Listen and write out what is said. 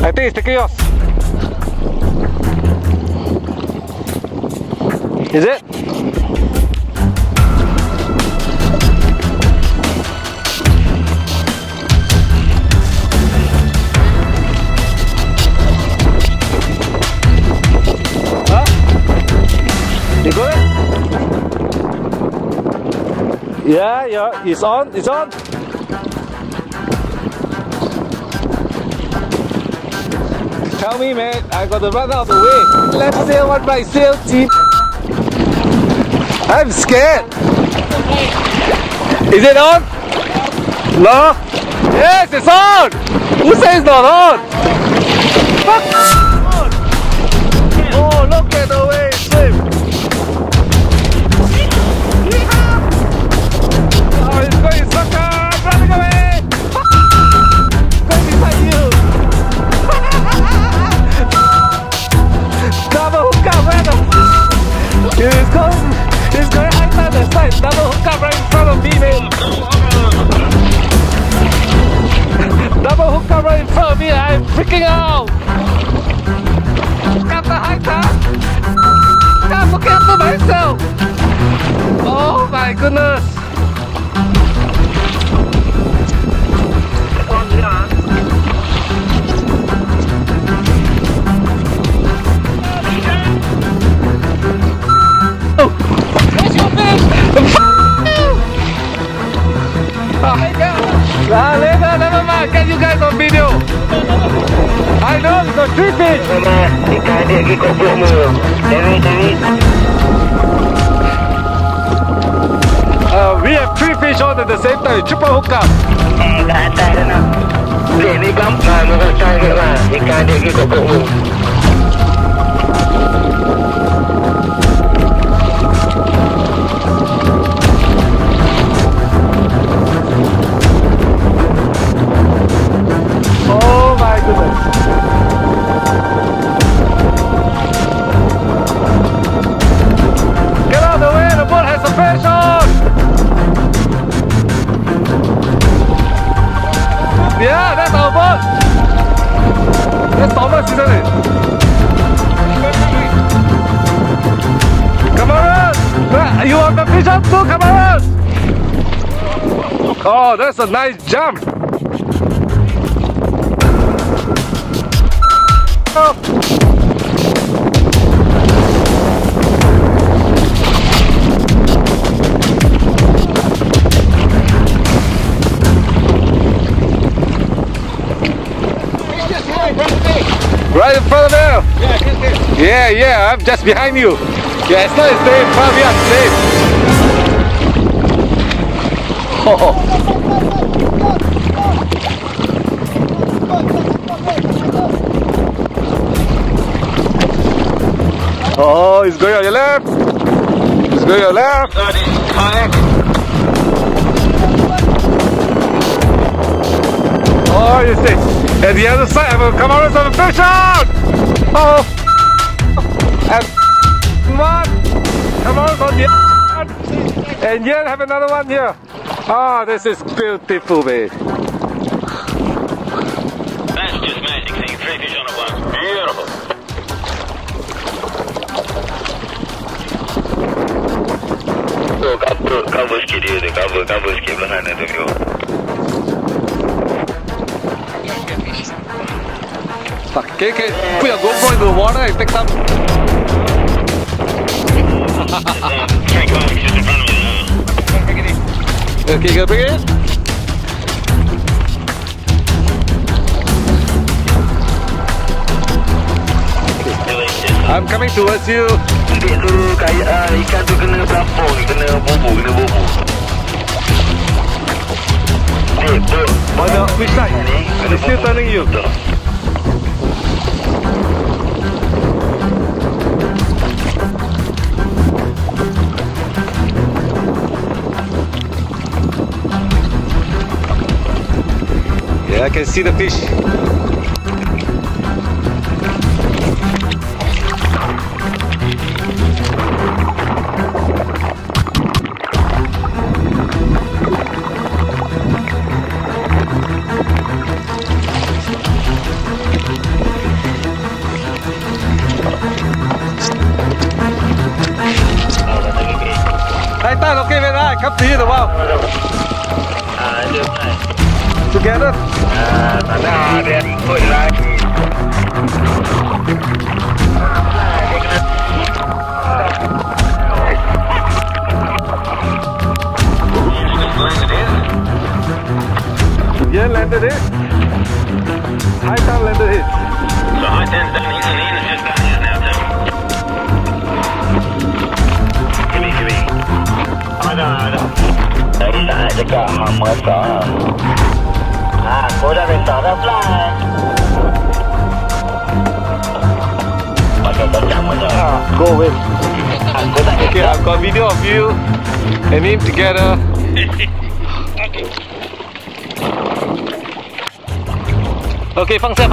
I think he's taking yours. Is it? Huh? You it? Yeah, yeah, it's on, it's on. Tell me, man, I got to run out of the way. Let's sail one by sail team. I'm scared. Is it on? No? Yes, it's on! Who says it's not on? Fuck! Double hook up right in front of me. I'm freaking out! Got the high tide! I'm looking after myself! Oh my goodness! Never. Get you guys on video. I know it's a three fish. Uh, we have three fish on at the same time. Triple hookup. Eh, Oh, that's a nice jump. Oh. He's just here, come take. Right in front of you. Yeah, yeah, yeah, I'm just behind you. Yeah, it's not as safe. Safe. Oh. He's going on your left. He's going on your left. Oh, you see. At the other side, I have a cameras of a fish out. Oh. And one. Cameras on the other And yet have another one here. Oh, this is beautiful, babe. That's just magic, seeing three fish on at once. Beautiful. Tu cover, cover sikit dia tu. Cover, cover sikit belah sana tu. Tengok. Fuck, okay, okay. Put your GoPro into the water and take some. Okay, go bring it. I'm coming towards you. Bibit tu kayak uh, ikan tu kena pelampung, kena bubu, kena bubu. Hey, boat. Mana? Which side? I'm still turning you. can see the fish. Đây ta nó kia bên đây, cấp tí rồi đúng. Together. Yeah, landed it. High Titan landed it. So high ten's down here and Ian's just down here now too. Give me, give me. Ada, ada. Tadi tak cakap hang meresap. Ah, à cô ra về sở đáp lại. Go with. Okay, I've got video of you and him together. ok, phăng xe,